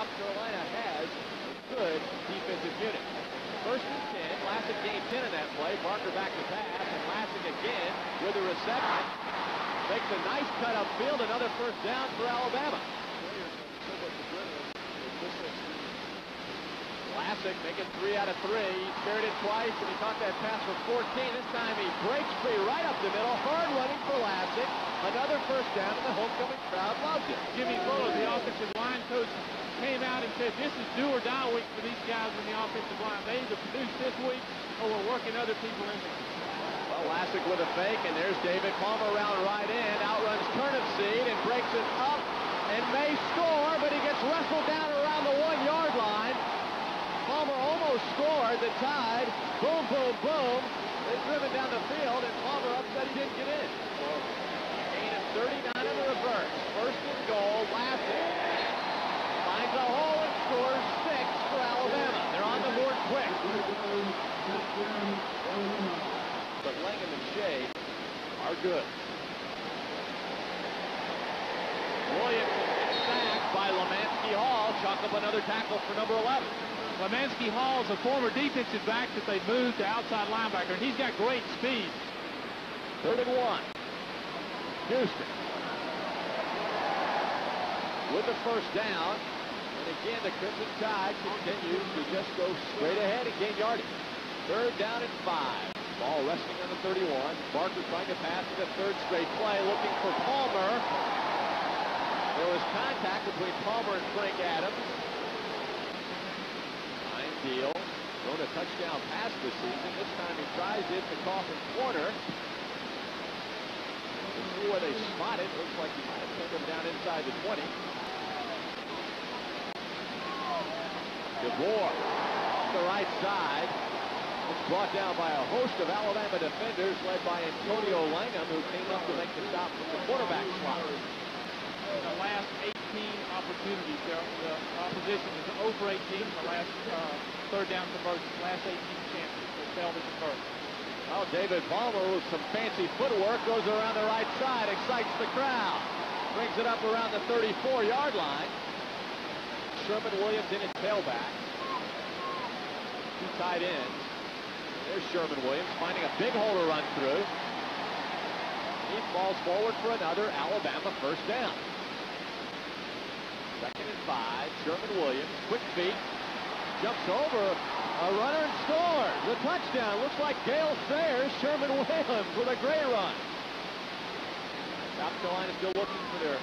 South Carolina has a good defensive unit. First and 10. Lassic gained 10 in that play. Barker back to pass, and Lassic again with a reception. Makes a nice cut upfield. Another first down for Alabama. Lassic making three out of three. He spared it twice, and he caught that pass for 14. This time he breaks free right up the middle. Hard running for Lassic. Another first down, and the homecoming crowd loves it. Jimmy Fuller, the offensive line coach, came out and said this is do or die week for these guys in the offensive line. They either produce this week or we're working other people in there. Well, Lassic with a fake, and there's David Palmer around right in. Outruns Turnipseed and breaks it up and may score, but he gets wrestled down around the one-yard line. Palmer almost scored the tide. Boom, boom, boom. They're driven down the field, and Palmer upset he didn't get in. Gain of 39 in the reverse. First and goal, Lassic finds a hole and scores six for Alabama. They're on the board quick. But Langham and Shea are good. Williams gets sacked by Lemanski Hall. Chalk up another tackle for number 11. Lemanski Hall's a former defensive back that they moved to outside linebacker, and he's got great speed. Third and one. Houston. With the first down. Again, the Crimson Tide continues to just go straight ahead and gain yardage. Third down and five. Ball resting on the 31. Barker trying to pass to the third straight play, looking for Palmer. There was contact between Palmer and Frank Adams. Nine deal. Thrown a touchdown pass this season. This time he tries it to Coffin corner. Where they spot it. Looks like he might have pinned him down inside the 20. DeBoer off the right side. It's brought down by a host of Alabama defenders led by Antonio Langham who came up to make the stop from the quarterback slot. In the last 18 opportunities, the, the opposition is 0 for 18 in the last uh, third down conversion, last 18 chances. They failed to convert. Well, David Palmer with some fancy footwork goes around the right side, excites the crowd. Brings it up around the 34-yard line. Sherman Williams in at tailback. Two tight ends. There's Sherman Williams finding a big hole to run through. He falls forward for another Alabama first down. Second and five. Sherman Williams, quick feet, jumps over a runner and scores. A touchdown. Looks like Gale Sayers, Sherman Williams with a great run. South Carolina still looking for their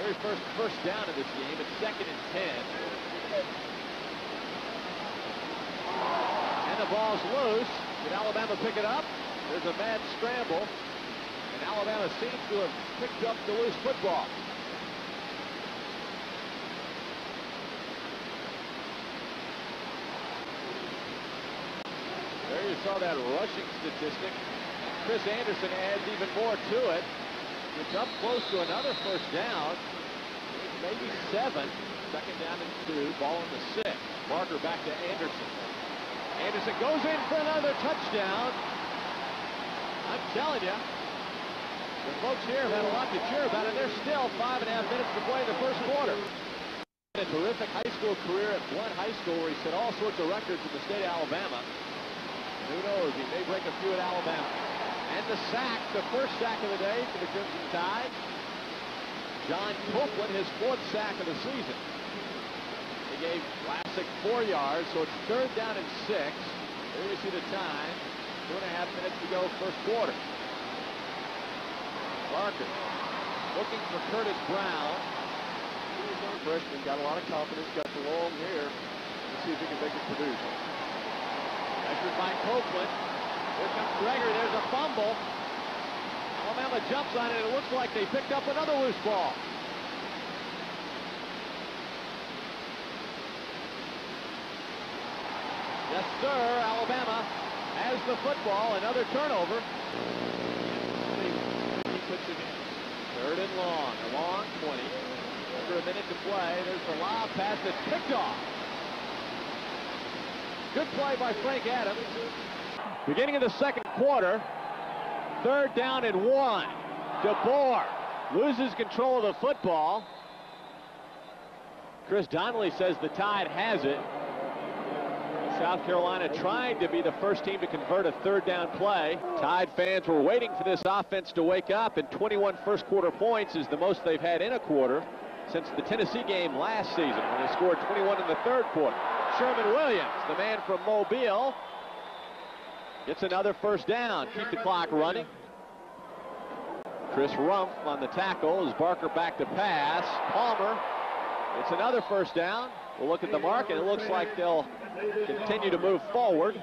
very first first down of this game. It's second and ten. And the ball's loose. Did Alabama pick it up? There's a mad scramble. And Alabama seems to have picked up the loose football. There you saw that rushing statistic. Chris Anderson adds even more to it. It's up close to another first down. Maybe seven. Second down and two. Ball in the six. Barker back to Anderson. Anderson goes in for another touchdown. I'm telling you, the folks here have had a lot to cheer about, and there's still five and a half minutes to play in the first quarter. A terrific high school career at Blount High School where he set all sorts of records in the state of Alabama. And Who knows, he may break a few at Alabama. And the sack, the first sack of the day for the Crimson Tide. John Copeland, his fourth sack of the season. He gave Lassic four yards, so it's third down and six. There you see the time. Two and a half minutes to go, first quarter. Barker looking for Curtis Brown. Freshman, got a lot of confidence, got the long hair. Let's see if he can make it produce. Pressured by Copeland. Here comes Gregory. There's a fumble. Alabama jumps on it. It looks like they picked up another loose ball. Yes, sir. Alabama has the football. Another turnover. He puts it in. Third and long. A long 20. Under a minute to play. There's the lob pass that's picked off. Good play by Frank Adams. Beginning of the second quarter. Third down and one. DeBoer loses control of the football. Chris Donnelly says the Tide has it. South Carolina trying to be the first team to convert a third down play. Tide fans were waiting for this offense to wake up, and 21 first quarter points is the most they've had in a quarter since the Tennessee game last season when they scored 21 in the third quarter. Sherman Williams, the man from Mobile, gets another first down. Keep the clock running. Chris Rumph on the tackle as Barker back to pass. Palmer, it's another first down. We'll look at the mark, and it looks like they'll continue to move forward.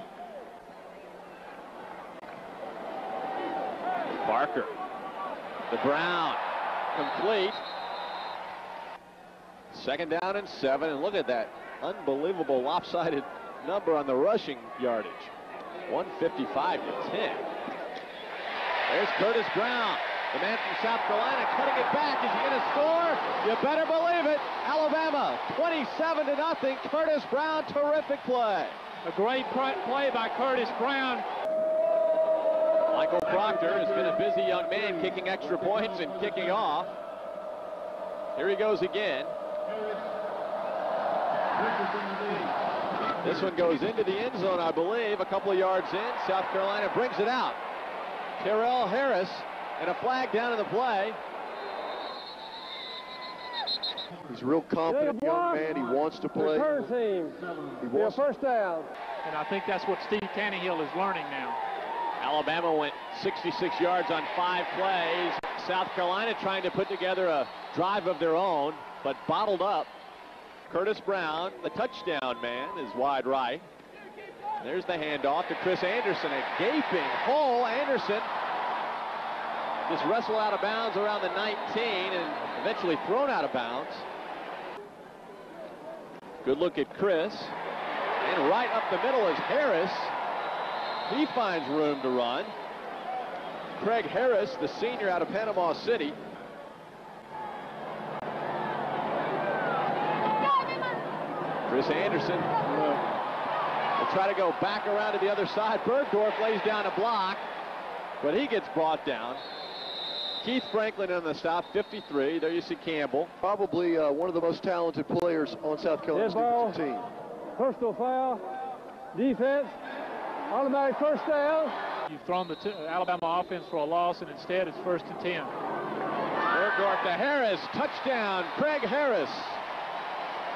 Barker, the Brown, complete. Second down and seven, and look at that unbelievable lopsided number on the rushing yardage. 155 to 10. There's Curtis Brown. The man from South Carolina cutting it back. Is he going to score? You better believe it. Alabama 27 to nothing. Curtis Brown, terrific play. A great play by Curtis Brown. Michael Proctor has been a busy young man kicking extra points and kicking off. Here he goes again. This one goes into the end zone, I believe, a couple of yards in. South Carolina brings it out. Terrell Harris and a flag down in the play. He's a real confident young man. He wants to play. Return team. He wants first down. And I think that's what Steve Taneyhill is learning now. Alabama went 66 yards on five plays. South Carolina trying to put together a drive of their own, but bottled up. Curtis Brown, the touchdown man, is wide right. There's the handoff to Chris Anderson. A gaping hole. Anderson just wrestled out of bounds around the 19 and eventually thrown out of bounds. Good look at Chris. And right up the middle is Harris. He finds room to run. Craig Harris, the senior out of Panama City. Chris Anderson will try to go back around to the other side. Burgdorf lays down a block, but he gets brought down. Keith Franklin on the stop, 53. There you see Campbell. Probably uh, one of the most talented players on South Carolina's ball, team. Personal foul, defense, automatic first down. You've thrown the Alabama offense for a loss, and instead it's first and 10. Burgdorf to Harris, touchdown, Craig Harris.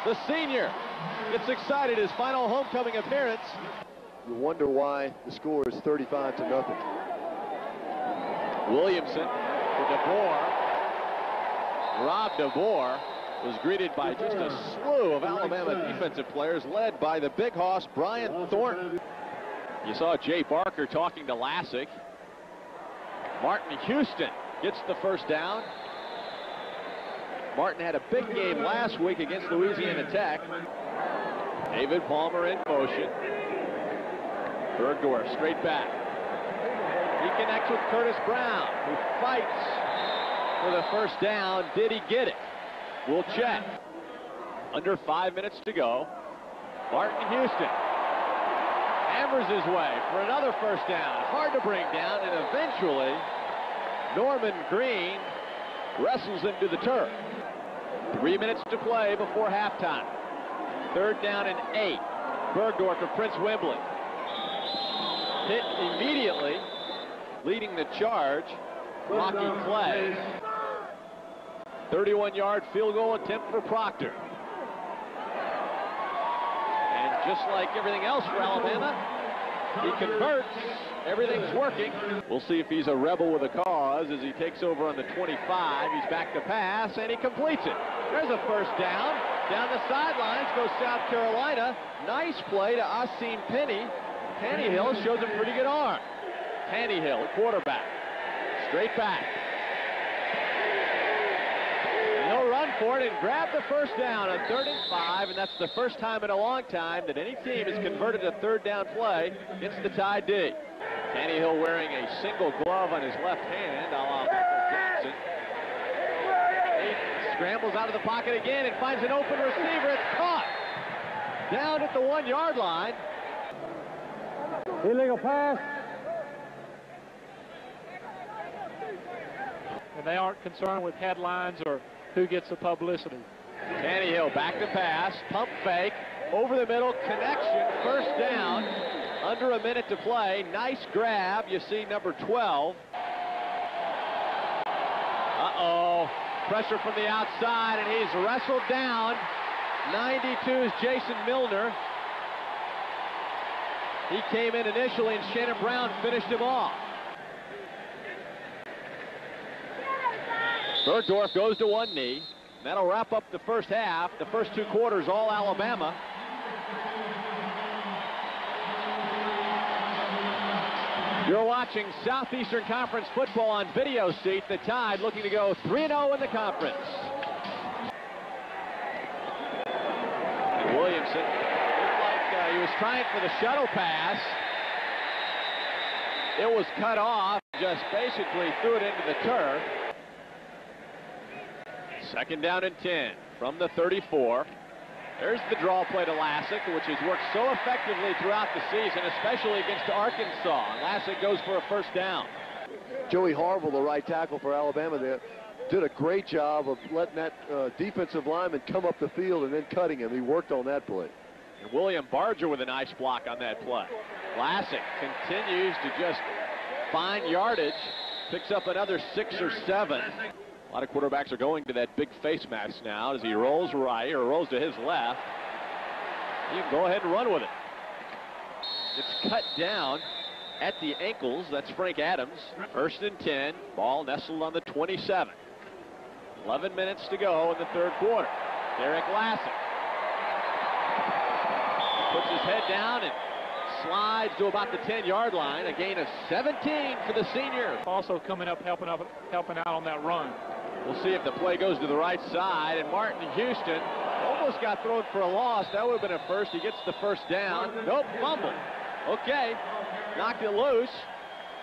The senior gets excited his final homecoming appearance. You wonder why the score is 35 to nothing. Williamson to DeBoer. Rob DeBoer was greeted by just a slew of Alabama defensive players led by the big hoss Brian Thornton. You saw Jay Barker talking to Lassic. Martin Houston gets the first down. Martin had a big game last week against Louisiana Tech. David Palmer in motion. Burgdorf straight back. He connects with Curtis Brown, who fights for the first down. Did he get it? We'll check. Under five minutes to go. Martin Houston hammers his way for another first down. Hard to bring down, and eventually Norman Green wrestles into the turf. Three minutes to play before halftime. Third down and eight. Burgdorf to Prince Wimbley. Hit immediately, leading the charge. Rocky Clay. 31-yard field goal attempt for Proctor. And just like everything else for Alabama, he converts. Everything's working. We'll see if he's a rebel with a cause as he takes over on the 25. He's back to pass, and he completes it. There's a first down. Down the sidelines goes South Carolina. Nice play to Asim Penny. Taneyhill shows a pretty good arm. Taneyhill, a quarterback. Straight back. He'll run for it and grab the first down on third and five, and that's the first time in a long time that any team has converted a third down play against the Tide D. Taneyhill wearing a single glove on his left hand, a la Michael Jackson. He scrambles out of the pocket again and finds an open receiver. It's caught down at the one-yard line. Illegal pass. And they aren't concerned with headlines or who gets the publicity. Taneyhill back to pass, pump fake, over the middle, connection, first down, under a minute to play. Nice grab. You see number 12. Uh-oh. Pressure from the outside, and he's wrestled down. 92 is Jason Milner. He came in initially, and Shannon Brown finished him off. Burgdorf goes to one knee. That'll wrap up the first half. The first two quarters, all Alabama. You're watching Southeastern Conference football on video seat. The Tide looking to go 3-0 in the conference. Williamson looked like uh, he was trying for the shuttle pass. It was cut off, just basically threw it into the turf. Second down and 10 from the 34. There's the draw play to Lassic, which has worked so effectively throughout the season, especially against Arkansas. Lassic goes for a first down. Joey Harville, the right tackle for Alabama, there did a great job of letting that uh, defensive lineman come up the field and then cutting him. He worked on that play. And William Barger with a nice block on that play. Lassic continues to just find yardage, picks up another six or seven. A lot of quarterbacks are going to that big face mask now as he rolls right or rolls to his left. You can go ahead and run with it. It's cut down at the ankles. That's Frank Adams. First and 10. Ball nestled on the 27. 11 minutes to go in the third quarter. Derrick Lassic puts his head down and slides to about the 10-yard line. A gain of 17 for the senior. Also coming up, helping up, helping out on that run. We'll see if the play goes to the right side. And Martin Houston almost got thrown for a loss. That would have been a first. He gets the first down. Nope, fumble. Okay, knocked it loose.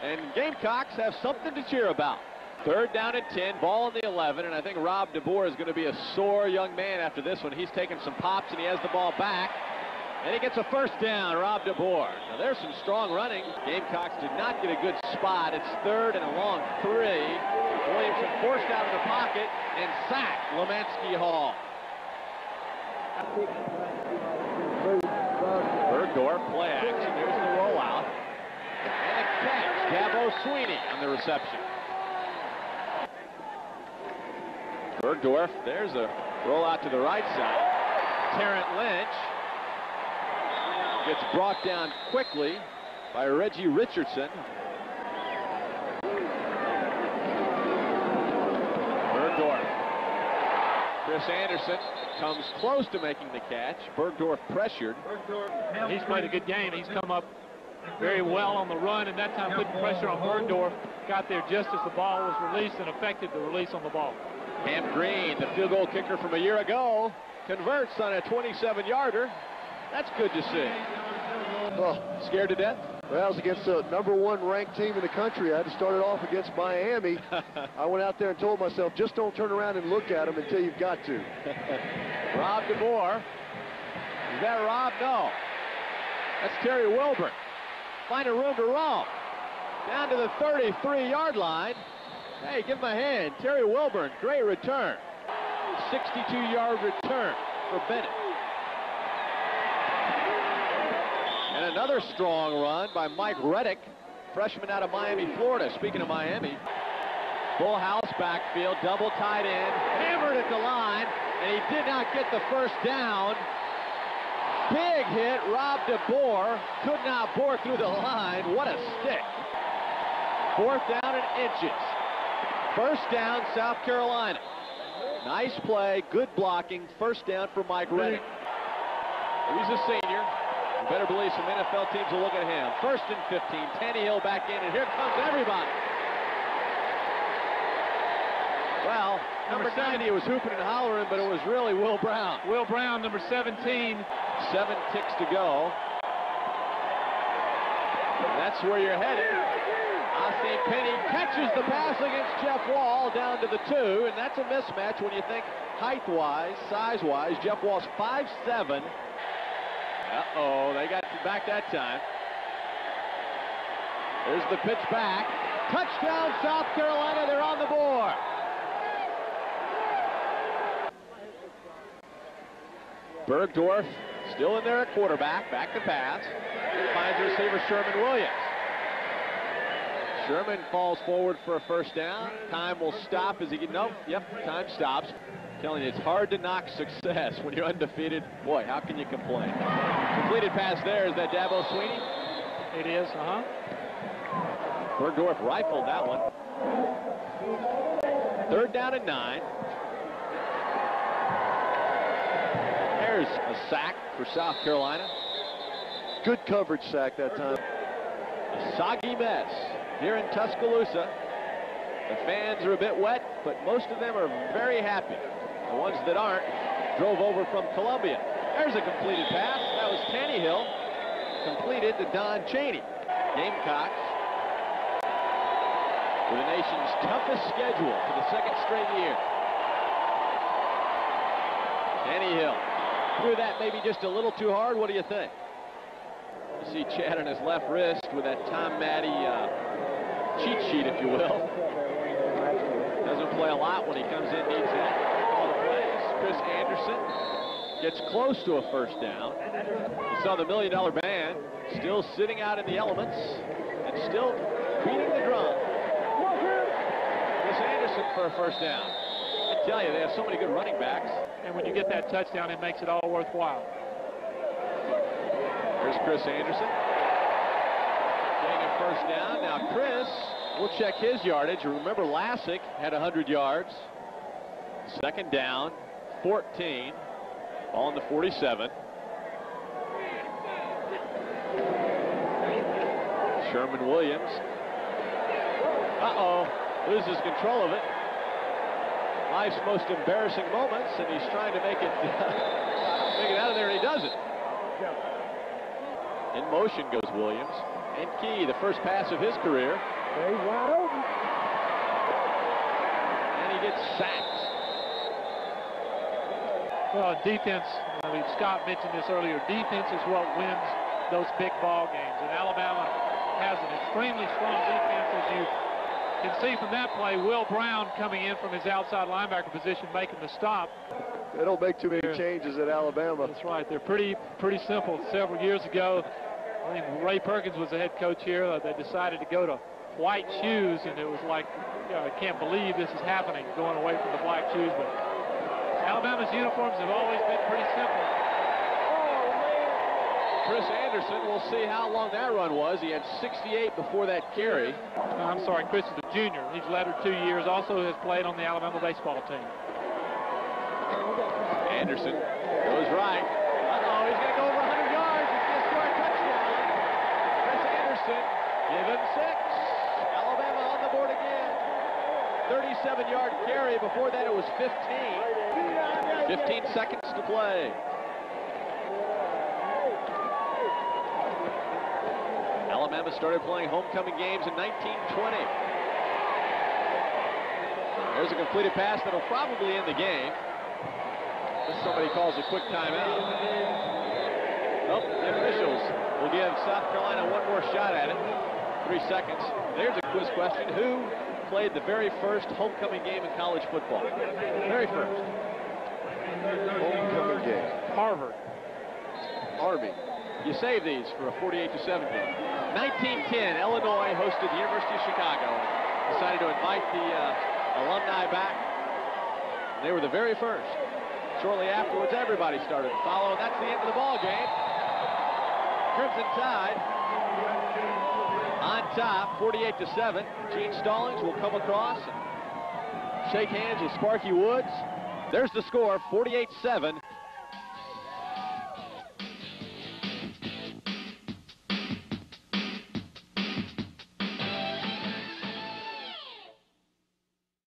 And Gamecocks have something to cheer about. Third down and 10, ball on the 11, and I think Rob DeBoer is going to be a sore young man after this one. He's taking some pops, and he has the ball back. And he gets a first down, Rob DeBoer. Now, there's some strong running. Gamecocks did not get a good spot. It's third and a long three. Williamson forced out of the pocket and sacked Lemanski Hall. Burgdorf play action. There's the rollout. And a catch. Dabo Swinney on the reception. Burgdorf, there's a rollout to the right side. Tarrant Lynch gets brought down quickly by Reggie Richardson. Burgdorf. Chris Anderson comes close to making the catch. Burgdorf pressured. He's played a good game. He's come up very well on the run, and that time putting pressure on Burgdorf. Got there just as the ball was released and affected the release on the ball. Cam Green, the field goal kicker from a year ago, converts on a 27-yarder. That's good to see. Oh, Scared to death? Well, it was against the number one ranked team in the country. I had to start it off against Miami. I went out there and told myself, just don't turn around and look at them until you've got to. Rob DeBoer. Is that Rob? No. That's Terry Wilburn. Finding room to roam. Down to the 33-yard line. Hey, give him a hand. Terry Wilburn, great return. 62-yard return for Bennett. And another strong run by Mike Reddick, freshman out of Miami, Florida. Speaking of Miami, full house backfield, double tight end, hammered at the line, and he did not get the first down. Big hit, Rob DeBoer could not bore through the line. What a stick. Fourth down and inches. First down, South Carolina. Nice play, good blocking, first down for Mike Reddick. He's a senior. You better believe some NFL teams will look at him. First and 15, Taneyhill back in, and here comes everybody. Well, number 90 was hooping and hollering, but it was really Will Brown. Will Brown, number 17. Seven ticks to go. And that's where you're headed. St. Penny catches the pass against Jeff Wall down to the two, and that's a mismatch when you think height-wise, size-wise. Jeff Wall's 5'7". Uh-oh, they got back that time. There's the pitch back. Touchdown, South Carolina. They're on the board. Burgdorf still in there at quarterback, back to pass. Finds receiver Sherman Williams. Sherman falls forward for a first down. Time will stop as he nope. Yep, time stops. Telling you, it's hard to knock success when you're undefeated. Boy, how can you complain? Completed pass there. Is that Dabo Swinney? It is, uh-huh. Burgdorf rifled that one. Third down and nine. There's a sack for South Carolina. Good coverage sack that time. A soggy mess here in Tuscaloosa. The fans are a bit wet, but most of them are very happy. The ones that aren't drove over from Columbia. There's a completed pass. That was Taneyhill. Completed to Don Cheney. Gamecocks with the nation's toughest schedule for the second straight year. Taneyhill threw that maybe just a little too hard. What do you think? You see Chad on his left wrist with that Tom Matte uh, cheat sheet, if you will. Doesn't play a lot when he comes in, needs that. All the plays. Chris Anderson gets close to a first down. You saw the million dollar band still sitting out in the elements and still beating the drum. Chris Anderson for a first down. I tell you, they have so many good running backs. And when you get that touchdown, it makes it all worthwhile. Here's Chris Anderson. Getting a first down. Now Chris we'll check his yardage. Remember Lassic had 100 yards. Second down, 14. On the 47. Sherman Williams. Uh-oh. Loses control of it. Life's most embarrassing moments, and he's trying to make it make it out of there, and he doesn't. In motion goes Williams. And Key, the first pass of his career. He's wide open. And he gets sacked. Well, defense, I mean, Scott mentioned this earlier, defense is what wins those big ball games. And Alabama has an extremely strong defense, as you can see from that play. Will Brown coming in from his outside linebacker position, making the stop. They don't make too many Yeah. changes at Alabama. That's right. They're pretty pretty simple. Several years ago, I think Ray Perkins was the head coach here. Uh, they decided to go to white shoes, and it was like, you know, I can't believe this is happening, going away from the black shoes. But Alabama's uniforms have always been pretty simple. Chris Anderson, we'll see how long that run was. He had 68 before that carry. Uh, I'm sorry, Chris is a junior. He's lettered two years. Also has played on the Alabama baseball team. Anderson goes right. Uh-oh, he's going to go over 100 yards. He's going to score a touchdown. Chris Anderson, give him six. Alabama on the board again. 37-yard carry. Before that, it was 15. 15 seconds to play. Alabama started playing homecoming games in 1920. There's a completed pass that'll probably end the game. Unless somebody calls a quick timeout. The officials will give South Carolina one more shot at it. Three seconds. There's a quiz question. Who played the very first homecoming game in college football? Very first. Homecoming game. Harvard. Army. You save these for a 48 to 7 game. 1910, Illinois hosted the University of Chicago and decided to invite the uh, alumni back. And they were the very first. Shortly afterwards, everybody started to follow, and that's the end of the ball game. Crimson Tide on top, 48 to 7. Gene Stallings will come across and shake hands with Sparky Woods. There's the score, 48-7.